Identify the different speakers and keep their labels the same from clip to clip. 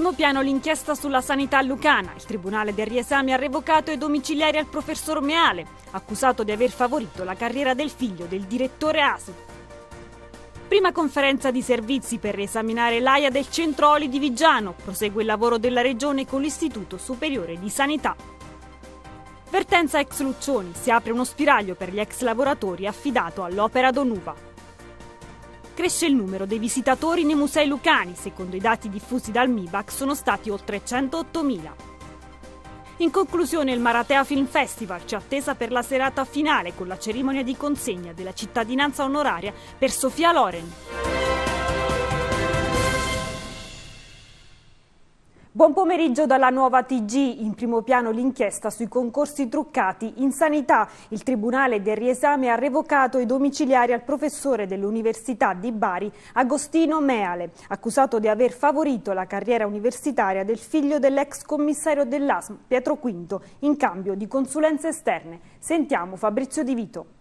Speaker 1: primo piano l'inchiesta sulla sanità lucana. Il Tribunale del riesame ha revocato i domiciliari al professor Meale, accusato di aver favorito la carriera del figlio del direttore ASI. Prima conferenza di servizi per riesaminare l'AIA del centro Oli di Vigiano. Prosegue il lavoro della Regione con l'Istituto Superiore di Sanità. Vertenza ex Luccioni. Si apre uno spiraglio per gli ex lavoratori affidato all'Opera Donuva. Cresce il numero dei visitatori nei musei lucani, secondo i dati diffusi dal MIBAC sono stati oltre 108.000. In conclusione il Maratea Film Festival ci attesa per la serata finale con la cerimonia di consegna della cittadinanza onoraria per Sofia Loren. Buon pomeriggio dalla nuova TG. In primo piano l'inchiesta sui concorsi truccati in sanità. Il Tribunale del riesame ha revocato i domiciliari al professore dell'Università di Bari, Agostino Meale, accusato di aver favorito la carriera universitaria del figlio dell'ex commissario dell'ASM, Pietro Quinto, in cambio di consulenze esterne. Sentiamo Fabrizio Di Vito.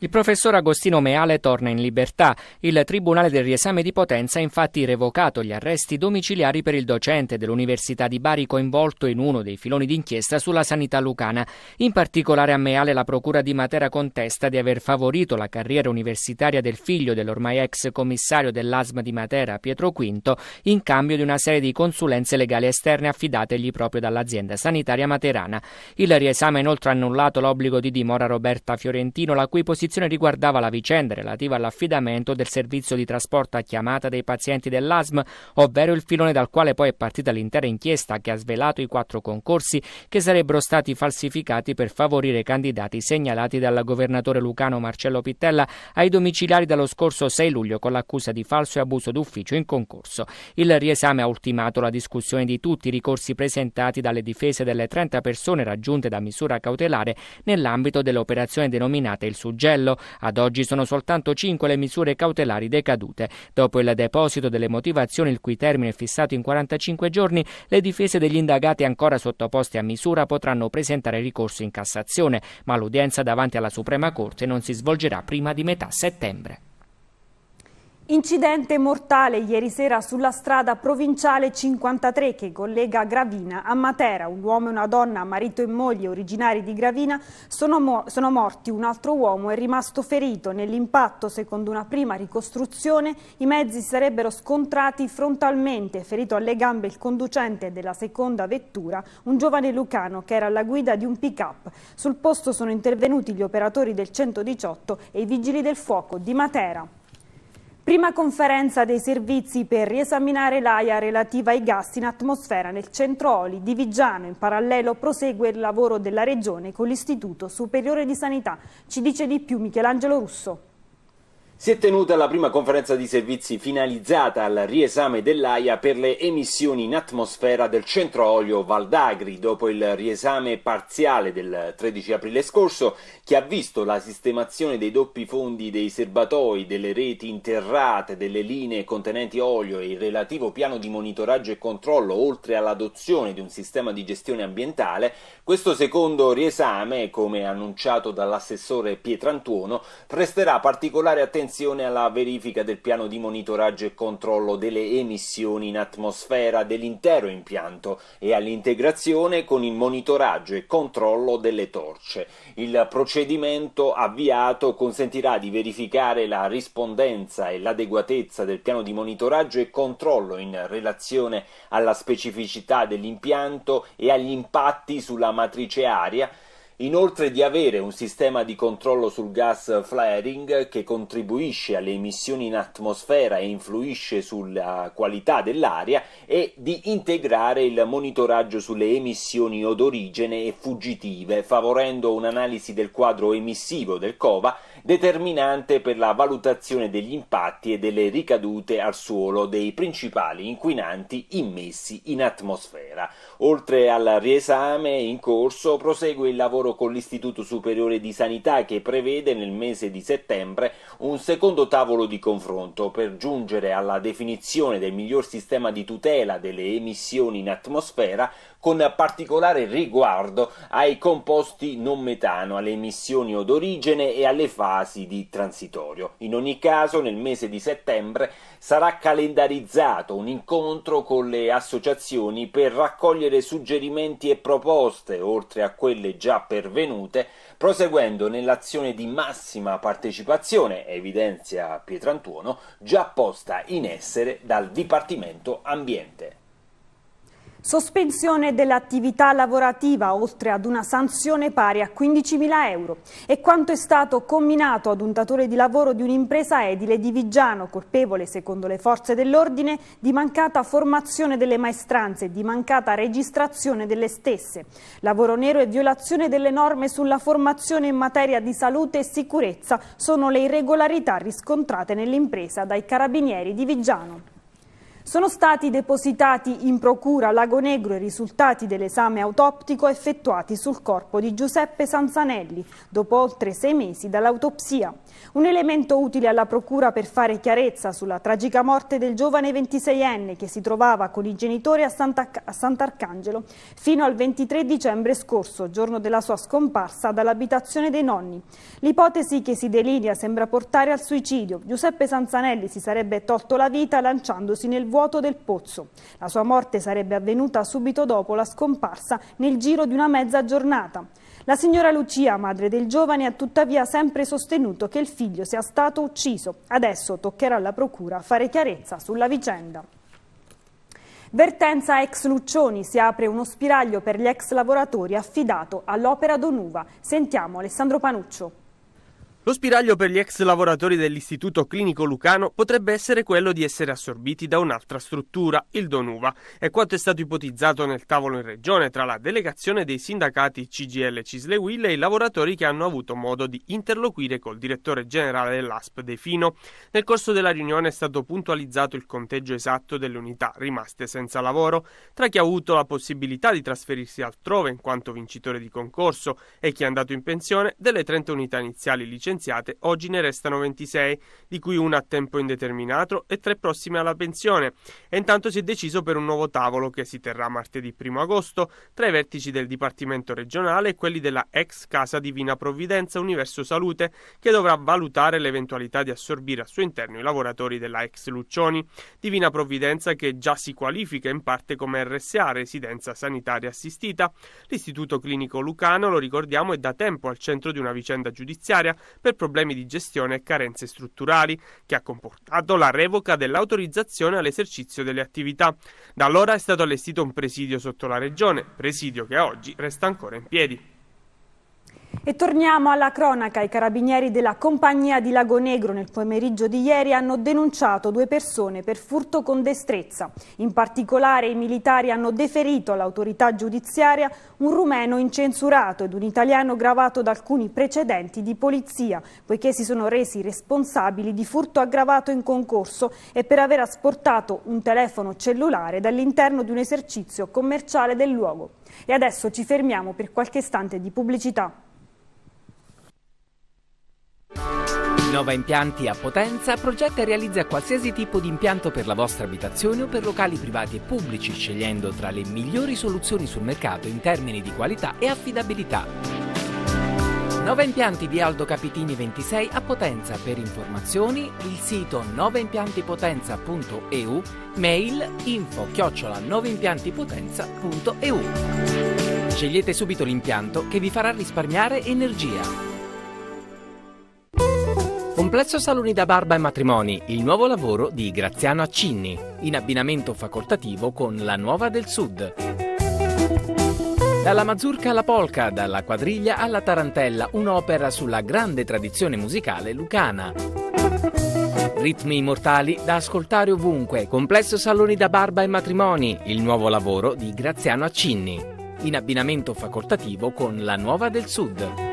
Speaker 2: Il professor Agostino Meale torna in libertà. Il Tribunale del riesame di Potenza ha infatti revocato gli arresti domiciliari per il docente dell'Università di Bari coinvolto in uno dei filoni d'inchiesta sulla sanità lucana. In particolare a Meale la Procura di Matera contesta di aver favorito la carriera universitaria del figlio dell'ormai ex commissario dell'ASM di Matera, Pietro Quinto, in cambio di una serie di consulenze legali esterne affidategli proprio dall'azienda sanitaria materana. Il riesame ha inoltre annullato l'obbligo di dimora Roberta Fiorentino, la cui posizione petizione riguardava la vicenda relativa all'affidamento del servizio di trasporto a chiamata dei pazienti dell'ASM, ovvero il filone dal quale poi è partita l'intera inchiesta che ha svelato i quattro concorsi che sarebbero stati falsificati per favorire candidati segnalati dal governatore lucano Marcello Pittella ai domiciliari dallo scorso 6 luglio con l'accusa di falso e abuso d'ufficio in concorso. Il riesame ha ultimato la discussione di tutti i ricorsi presentati dalle difese delle 30 persone raggiunte da misura cautelare nell'ambito dell'operazione denominata il suggello Castello. Ad oggi sono soltanto cinque le misure cautelari decadute. Dopo il deposito delle motivazioni, il cui termine è fissato in 45 giorni, le difese degli indagati ancora sottoposti a misura potranno presentare ricorso in Cassazione, ma l'udienza davanti alla Suprema Corte non si svolgerà prima di metà settembre.
Speaker 1: Incidente mortale ieri sera sulla strada provinciale 53 che collega Gravina a Matera. Un uomo e una donna, marito e moglie originari di Gravina, sono, mo sono morti. Un altro uomo è rimasto ferito. Nell'impatto, secondo una prima ricostruzione, i mezzi sarebbero scontrati frontalmente. Ferito alle gambe il conducente della seconda vettura, un giovane lucano che era alla guida di un pick-up. Sul posto sono intervenuti gli operatori del 118 e i vigili del fuoco di Matera. Prima conferenza dei servizi per riesaminare l'AIA relativa ai gas in atmosfera nel centro Oli di Vigiano. In parallelo prosegue il lavoro della Regione con l'Istituto Superiore di Sanità. Ci dice di più Michelangelo Russo.
Speaker 3: Si è tenuta la prima conferenza di servizi finalizzata al riesame dell'AIA per le emissioni in atmosfera del centro olio Valdagri dopo il riesame parziale del 13 aprile scorso che ha visto la sistemazione dei doppi fondi dei serbatoi, delle reti interrate, delle linee contenenti olio e il relativo piano di monitoraggio e controllo oltre all'adozione di un sistema di gestione ambientale. Questo secondo riesame, come annunciato dall'assessore Pietrantuono, presterà particolare attenzione attenzione alla verifica del piano di monitoraggio e controllo delle emissioni in atmosfera dell'intero impianto e all'integrazione con il monitoraggio e controllo delle torce. Il procedimento avviato consentirà di verificare la rispondenza e l'adeguatezza del piano di monitoraggio e controllo in relazione alla specificità dell'impianto e agli impatti sulla matrice aria inoltre di avere un sistema di controllo sul gas flaring che contribuisce alle emissioni in atmosfera e influisce sulla qualità dell'aria e di integrare il monitoraggio sulle emissioni odorigene e fuggitive, favorendo un'analisi del quadro emissivo del COVA determinante per la valutazione degli impatti e delle ricadute al suolo dei principali inquinanti immessi in atmosfera. Oltre al riesame in corso prosegue il lavoro con l'Istituto Superiore di Sanità che prevede nel mese di settembre un secondo tavolo di confronto per giungere alla definizione del miglior sistema di tutela delle emissioni in atmosfera con particolare riguardo ai composti non metano, alle emissioni odorigene e alle fasi di transitorio. In ogni caso, nel mese di settembre sarà calendarizzato un incontro con le associazioni per raccogliere suggerimenti e proposte, oltre a quelle già pervenute, proseguendo nell'azione di massima partecipazione, evidenzia Pietrantuono, già posta in essere dal Dipartimento Ambiente.
Speaker 1: Sospensione dell'attività lavorativa oltre ad una sanzione pari a 15.000 euro è quanto è stato comminato ad un datore di lavoro di un'impresa edile di Vigiano, colpevole secondo le forze dell'ordine di mancata formazione delle maestranze e di mancata registrazione delle stesse. Lavoro nero e violazione delle norme sulla formazione in materia di salute e sicurezza sono le irregolarità riscontrate nell'impresa dai carabinieri di Vigiano. Sono stati depositati in procura a Lago Negro i risultati dell'esame autoptico effettuati sul corpo di Giuseppe Sanzanelli dopo oltre sei mesi dall'autopsia. Un elemento utile alla procura per fare chiarezza sulla tragica morte del giovane 26enne che si trovava con i genitori a, Santa, a Sant'Arcangelo fino al 23 dicembre scorso, giorno della sua scomparsa dall'abitazione dei nonni. L'ipotesi che si delinea sembra portare al suicidio. Giuseppe Sanzanelli si sarebbe tolto la vita lanciandosi nel vuoto vuoto del pozzo. La sua morte sarebbe avvenuta subito dopo la scomparsa nel giro di una mezza giornata. La signora Lucia, madre del giovane, ha tuttavia sempre sostenuto che il figlio sia stato ucciso. Adesso toccherà alla procura fare chiarezza sulla vicenda. Vertenza ex Luccioni si apre uno spiraglio per gli ex lavoratori affidato all'Opera Donuva. Sentiamo Alessandro Panuccio.
Speaker 4: Lo spiraglio per gli ex lavoratori dell'Istituto Clinico Lucano potrebbe essere quello di essere assorbiti da un'altra struttura, il Donuva. È quanto è stato ipotizzato nel tavolo in regione tra la delegazione dei sindacati CGL Cisle Will e i lavoratori che hanno avuto modo di interloquire col direttore generale dell'ASP De Fino. Nel corso della riunione è stato puntualizzato il conteggio esatto delle unità rimaste senza lavoro, tra chi ha avuto la possibilità di trasferirsi altrove in quanto vincitore di concorso e chi è andato in pensione, delle 30 unità iniziali licenziate licenziate, oggi ne restano 26, di cui una a tempo indeterminato e tre prossime alla pensione. E intanto si è deciso per un nuovo tavolo che si terrà martedì 1 agosto tra i vertici del Dipartimento regionale e quelli della ex Casa Divina Provvidenza Universo Salute, che dovrà valutare l'eventualità di assorbire al suo interno i lavoratori della ex Luccioni. Divina Provvidenza che già si qualifica in parte come RSA, Residenza Sanitaria Assistita. L'Istituto Clinico Lucano, lo ricordiamo, è da tempo al centro di una vicenda giudiziaria per problemi di gestione e carenze strutturali, che ha comportato la revoca dell'autorizzazione all'esercizio delle attività. Da allora è stato allestito un presidio sotto la regione, presidio che oggi resta ancora in piedi.
Speaker 1: E torniamo alla cronaca. I carabinieri della compagnia di Lago Negro nel pomeriggio di ieri hanno denunciato due persone per furto con destrezza. In particolare i militari hanno deferito all'autorità giudiziaria un rumeno incensurato ed un italiano gravato da alcuni precedenti di polizia, poiché si sono resi responsabili di furto aggravato in concorso e per aver asportato un telefono cellulare dall'interno di un esercizio commerciale del luogo. E adesso ci fermiamo per qualche istante di pubblicità.
Speaker 5: Nova Impianti a Potenza progetta e realizza qualsiasi tipo di impianto per la vostra abitazione o per locali privati e pubblici, scegliendo tra le migliori soluzioni sul mercato in termini di qualità e affidabilità. Nova Impianti di Aldo Capitini 26 a Potenza. Per informazioni il sito novaimpiantipotenza.eu, mail info chiocciola novaimpiantipotenza.eu. Scegliete subito l'impianto che vi farà risparmiare energia. Complesso Saloni da Barba e Matrimoni, il nuovo lavoro di Graziano Accinni, in abbinamento facoltativo con la Nuova del Sud. Dalla mazurka alla polka, dalla quadriglia alla tarantella, un'opera sulla grande tradizione musicale lucana. Ritmi immortali da ascoltare ovunque. Complesso Saloni da Barba e Matrimoni, il nuovo lavoro di Graziano Accinni, in abbinamento facoltativo con la Nuova del Sud.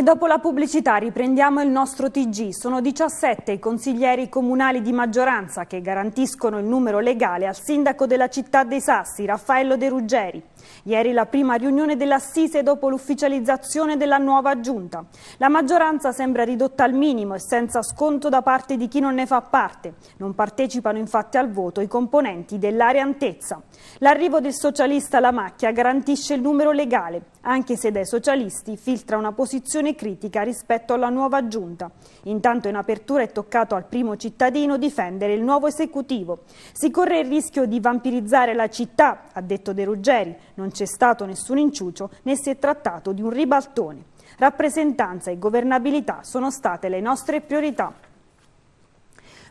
Speaker 1: E dopo la pubblicità riprendiamo il nostro TG. Sono 17 i consiglieri comunali di maggioranza che garantiscono il numero legale al sindaco della città dei Sassi, Raffaello De Ruggeri. Ieri la prima riunione dell'Assise dopo l'ufficializzazione della nuova giunta. La maggioranza sembra ridotta al minimo e senza sconto da parte di chi non ne fa parte. Non partecipano infatti al voto i componenti dell'area Antezza. L'arrivo del socialista La Macchia garantisce il numero legale, anche se dai socialisti filtra una posizione critica rispetto alla nuova giunta. Intanto in apertura è toccato al primo cittadino difendere il nuovo esecutivo. Si corre il rischio di vampirizzare la città, ha detto De Ruggeri. Non c'è stato nessun inciucio né si è trattato di un ribaltone. Rappresentanza e governabilità sono state le nostre priorità.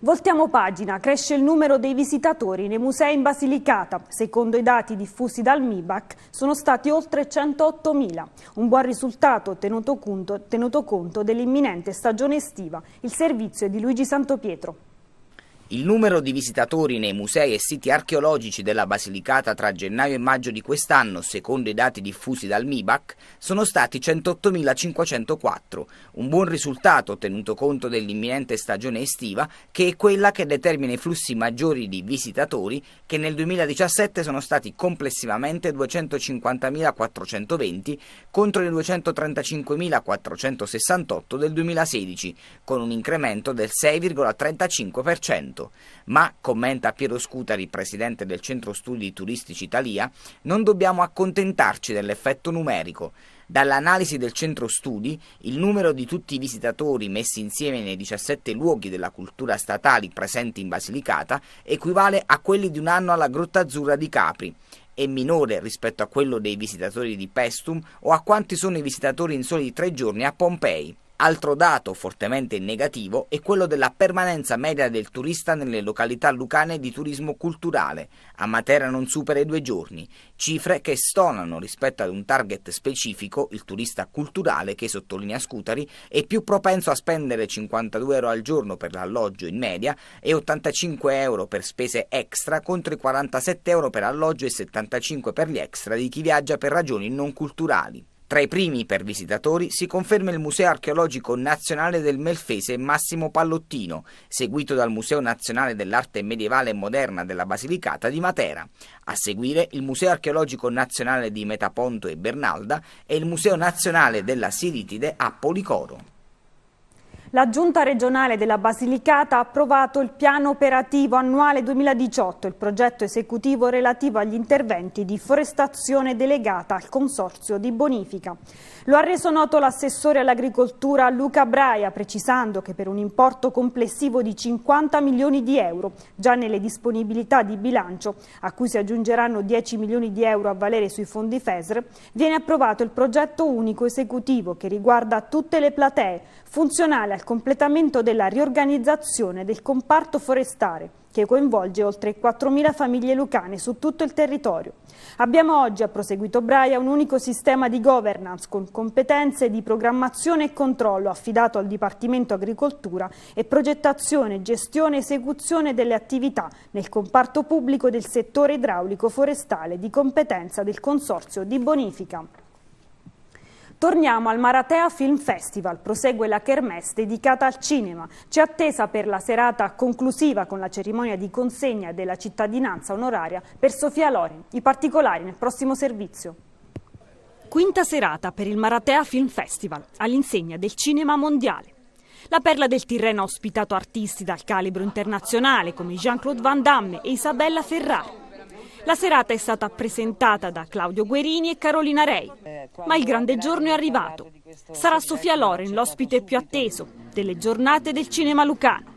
Speaker 1: Voltiamo pagina, cresce il numero dei visitatori nei musei in Basilicata. Secondo i dati diffusi dal MIBAC sono stati oltre 108.000, un buon risultato tenuto conto, conto dell'imminente stagione estiva. Il servizio è di Luigi Santopietro.
Speaker 6: Il numero di visitatori nei musei e siti archeologici della Basilicata tra gennaio e maggio di quest'anno, secondo i dati diffusi dal MIBAC, sono stati 108.504, un buon risultato tenuto conto dell'imminente stagione estiva, che è quella che determina i flussi maggiori di visitatori, che nel 2017 sono stati complessivamente 250.420 contro i 235.468 del 2016, con un incremento del 6,35% ma, commenta Piero Scutari, presidente del Centro Studi Turistici Italia, non dobbiamo accontentarci dell'effetto numerico. Dall'analisi del centro studi, il numero di tutti i visitatori messi insieme nei 17 luoghi della cultura statali presenti in Basilicata equivale a quelli di un anno alla Grotta Azzurra di Capri è minore rispetto a quello dei visitatori di Pestum o a quanti sono i visitatori in soli tre giorni a Pompei. Altro dato fortemente negativo è quello della permanenza media del turista nelle località lucane di turismo culturale. A Matera non supera i due giorni, cifre che stonano rispetto ad un target specifico, il turista culturale, che sottolinea Scutari, è più propenso a spendere 52 euro al giorno per l'alloggio in media e 85 euro per spese extra contro i 47 euro per alloggio e 75 per gli extra di chi viaggia per ragioni non culturali. Tra i primi per visitatori si conferma il Museo archeologico nazionale del Melfese Massimo Pallottino, seguito dal Museo nazionale dell'arte medievale e moderna della Basilicata di Matera. A seguire il Museo archeologico nazionale di Metaponto e Bernalda e il Museo nazionale della Siritide a Policoro.
Speaker 1: La Giunta regionale della Basilicata ha approvato il piano operativo annuale 2018, il progetto esecutivo relativo agli interventi di forestazione delegata al Consorzio di Bonifica. Lo ha reso noto l'assessore all'agricoltura Luca Braia, precisando che per un importo complessivo di 50 milioni di euro, già nelle disponibilità di bilancio, a cui si aggiungeranno 10 milioni di euro a valere sui fondi FESR, viene approvato il progetto unico esecutivo che riguarda tutte le platee, funzionale al completamento della riorganizzazione del comparto forestale, che coinvolge oltre 4.000 famiglie lucane su tutto il territorio. Abbiamo oggi, ha proseguito Braia, un unico sistema di governance con competenze di programmazione e controllo affidato al Dipartimento Agricoltura e progettazione, gestione e esecuzione delle attività nel comparto pubblico del settore idraulico forestale di competenza del Consorzio di Bonifica. Torniamo al Maratea Film Festival, prosegue la kermesse dedicata al cinema. C'è attesa per la serata conclusiva con la cerimonia di consegna della cittadinanza onoraria per Sofia Loren. I particolari nel prossimo servizio. Quinta serata per il Maratea Film Festival, all'insegna del cinema mondiale. La Perla del Tirreno ha ospitato artisti dal calibro internazionale come Jean-Claude Van Damme e Isabella Ferrari. La serata è stata presentata da Claudio Guerini e Carolina Rei, ma il grande giorno è arrivato. Sarà Sofia Loren l'ospite più atteso delle giornate del cinema lucano.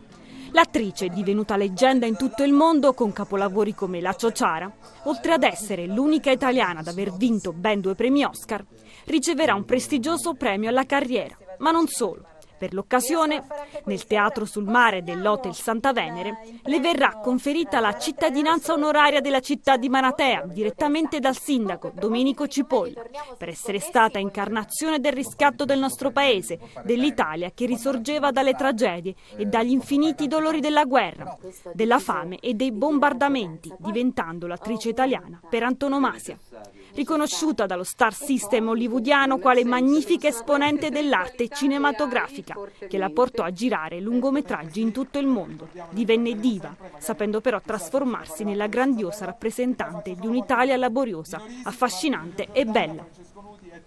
Speaker 1: L'attrice, divenuta leggenda in tutto il mondo con capolavori come La Ciociara, oltre ad essere l'unica italiana ad aver vinto ben due premi Oscar, riceverà un prestigioso premio alla carriera, ma non solo. Per l'occasione, nel Teatro sul Mare dell'Hotel Santa Venere, le verrà conferita la cittadinanza onoraria della città di Maratea, direttamente dal sindaco Domenico Cipolla, per essere stata incarnazione del riscatto del nostro paese, dell'Italia che risorgeva dalle tragedie e dagli infiniti dolori della guerra, della fame e dei bombardamenti, diventando l'attrice italiana per antonomasia riconosciuta dallo star system hollywoodiano quale magnifica esponente dell'arte cinematografica. Musica, che la portò a girare lungometraggi in tutto il mondo. Divenne diva, sapendo però trasformarsi nella grandiosa rappresentante di un'Italia laboriosa, affascinante e bella.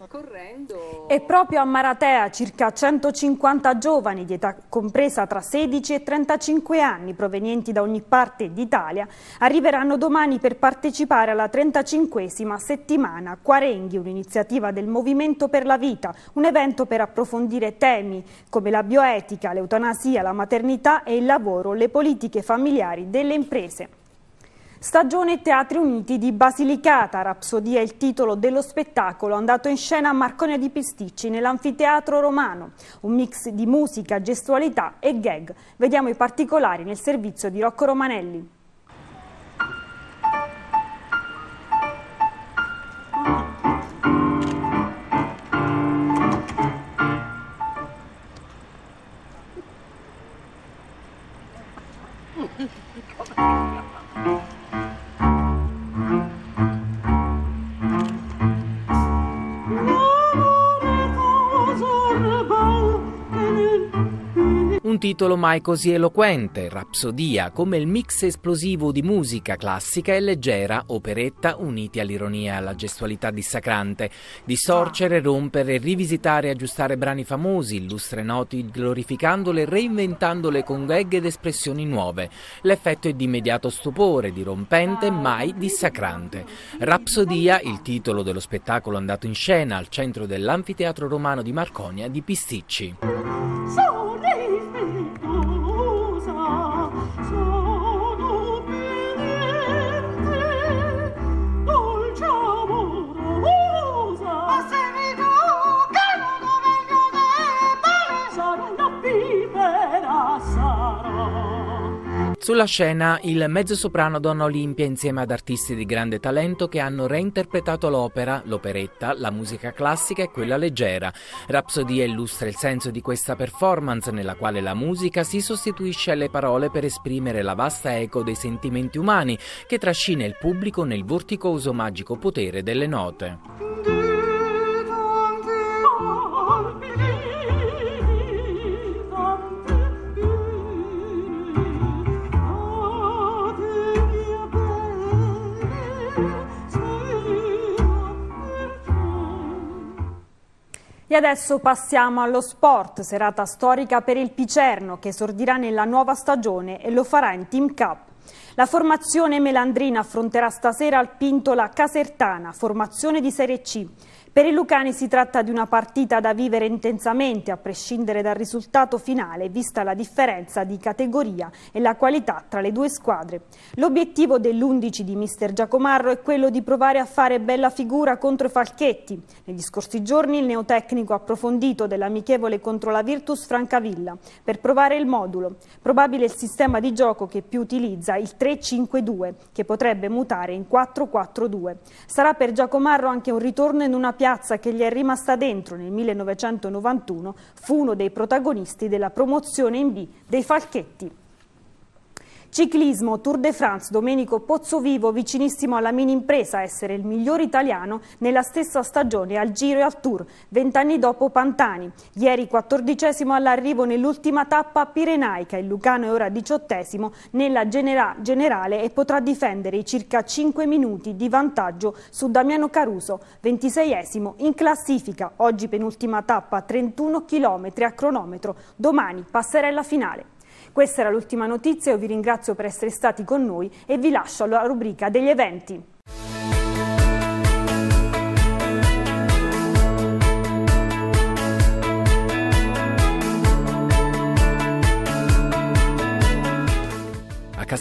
Speaker 1: Correndo. E proprio a Maratea circa 150 giovani di età compresa tra 16 e 35 anni provenienti da ogni parte d'Italia arriveranno domani per partecipare alla 35esima settimana Quarenghi, un'iniziativa del Movimento per la Vita, un evento per approfondire temi come la bioetica, l'eutanasia, la maternità e il lavoro, le politiche familiari delle imprese. Stagione Teatri Uniti di Basilicata, Rapsodia è il titolo dello spettacolo andato in scena a Marconia di Pisticci nell'anfiteatro romano, un mix di musica, gestualità e gag. Vediamo i particolari nel servizio di Rocco Romanelli.
Speaker 5: Un titolo mai così eloquente, Rapsodia, come il mix esplosivo di musica classica e leggera, operetta uniti all'ironia e alla gestualità dissacrante. Distorcere, rompere, rivisitare e aggiustare brani famosi, illustre noti glorificandole e reinventandole con gag ed espressioni nuove. L'effetto è di immediato stupore, dirompente, mai dissacrante. Rapsodia, il titolo dello spettacolo andato in scena al centro dell'anfiteatro romano di Marconia di Pisticci. Sulla scena il mezzosoprano Donna Olimpia insieme ad artisti di grande talento che hanno reinterpretato l'opera, l'operetta, la musica classica e quella leggera. Rapsodia illustra il senso di questa performance nella quale la musica si sostituisce alle parole per esprimere la vasta eco dei sentimenti umani che trascina il pubblico nel vorticoso magico potere delle note.
Speaker 1: E adesso passiamo allo sport, serata storica per il Picerno che esordirà nella nuova stagione e lo farà in Team Cup. La formazione melandrina affronterà stasera al Pinto la Casertana, formazione di Serie C. Per i Lucani si tratta di una partita da vivere intensamente a prescindere dal risultato finale vista la differenza di categoria e la qualità tra le due squadre. L'obiettivo dell'11 di mister Giacomarro è quello di provare a fare bella figura contro i Falchetti. Negli scorsi giorni il neotecnico ha approfondito dell'amichevole contro la Virtus Francavilla per provare il modulo. Probabile il sistema di gioco che più utilizza il 3-5-2 che potrebbe mutare in 4-4-2. Sarà per Giacomarro anche un ritorno in una piazza piazza che gli è rimasta dentro nel 1991 fu uno dei protagonisti della promozione in B dei Falchetti. Ciclismo, Tour de France, Domenico Pozzovivo vicinissimo alla mini impresa, essere il miglior italiano nella stessa stagione al Giro e al Tour, vent'anni dopo Pantani. Ieri quattordicesimo all'arrivo nell'ultima tappa pirenaica, il Lucano è ora diciottesimo nella genera generale e potrà difendere i circa 5 minuti di vantaggio su Damiano Caruso, ventiseiesimo in classifica, oggi penultima tappa 31 km a cronometro, domani passerella finale. Questa era l'ultima notizia, io vi ringrazio per essere stati con noi e vi lascio alla rubrica degli eventi.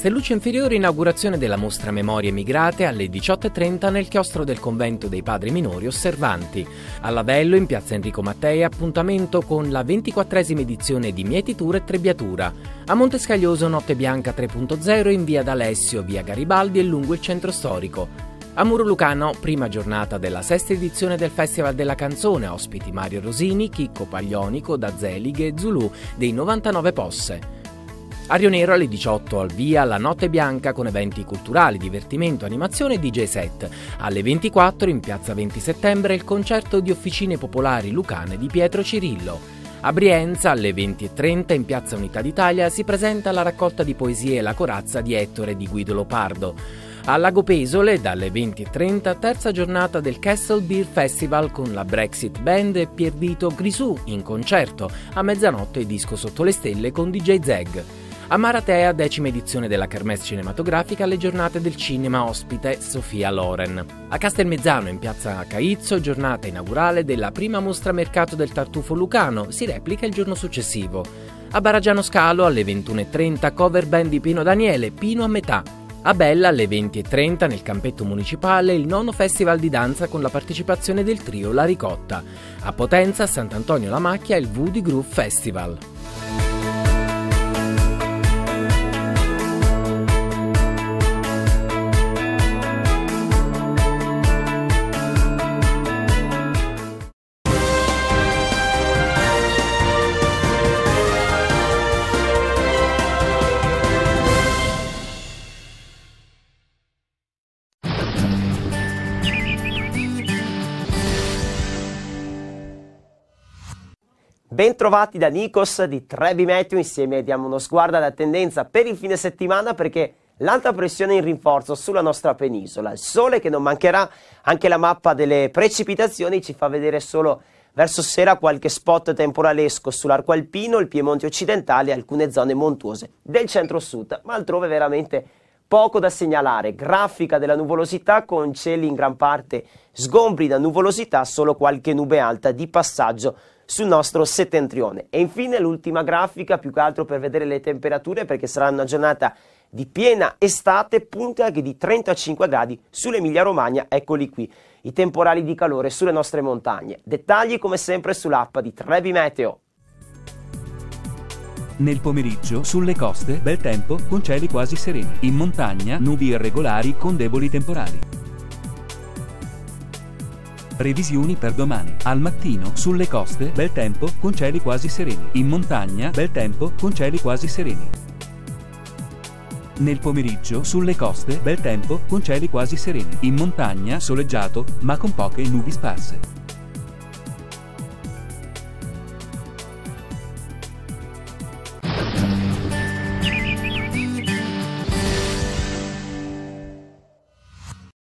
Speaker 5: Castelluccio Inferiore inaugurazione della mostra Memorie Migrate alle 18.30 nel chiostro del convento dei padri minori osservanti. A Lavello in piazza Enrico Mattei appuntamento con la 24esima edizione di Mietitura e Trebbiatura. A Montescaglioso Notte Bianca 3.0 in via D'Alessio, via Garibaldi e lungo il centro storico. A Muro Lucano, prima giornata della sesta edizione del Festival della Canzone, ospiti Mario Rosini, Chicco Paglionico, da Zelig e Zulu dei 99 Posse. A Rio Nero alle 18 al via La Notte Bianca con eventi culturali, divertimento, animazione e DJ set. Alle 24 in piazza 20 settembre il concerto di Officine Popolari Lucane di Pietro Cirillo. A Brienza, alle 20.30, in Piazza Unità d'Italia, si presenta la raccolta di poesie La corazza di Ettore di Guido Lopardo. A Lago Pesole, dalle 20.30, terza giornata del Castle Beer Festival con la Brexit Band e Piervito Grisù in concerto. A mezzanotte disco sotto le stelle con DJ Zeg. A Maratea, decima edizione della Kermesse cinematografica, le giornate del cinema ospite Sofia Loren. A Castelmezzano, in piazza Caizzo, giornata inaugurale della prima mostra mercato del tartufo lucano, si replica il giorno successivo. A Baragiano Scalo, alle 21.30, cover band di Pino Daniele, Pino a metà. A Bella, alle 20.30, nel campetto municipale, il nono festival di danza con la partecipazione del trio La Ricotta. A Potenza, a Sant'Antonio la Macchia, il Woody Groove Festival.
Speaker 7: Bentrovati da Nikos di Trebi Meteo, insieme diamo uno sguardo alla tendenza per il fine settimana perché l'alta pressione in rinforzo sulla nostra penisola, il sole che non mancherà, anche la mappa delle precipitazioni ci fa vedere solo verso sera qualche spot temporalesco sull'arco alpino, il Piemonte occidentale e alcune zone montuose del centro-sud, ma altrove veramente poco da segnalare, grafica della nuvolosità con cieli in gran parte sgombri da nuvolosità, solo qualche nube alta di passaggio sul nostro settentrione. E infine l'ultima grafica, più che altro per vedere le temperature, perché sarà una giornata di piena estate, punta anche di 35 gradi sull'Emilia Romagna, eccoli qui, i temporali di calore sulle nostre montagne. Dettagli come sempre sull'app di Trevi Meteo.
Speaker 8: Nel pomeriggio, sulle coste, bel tempo, con cieli quasi sereni. In montagna, nubi irregolari con deboli temporali. Previsioni per domani. Al mattino, sulle coste, bel tempo, con cieli quasi sereni. In montagna, bel tempo, con cieli quasi sereni. Nel pomeriggio, sulle coste, bel tempo, con cieli quasi sereni. In montagna, soleggiato, ma con poche nubi sparse.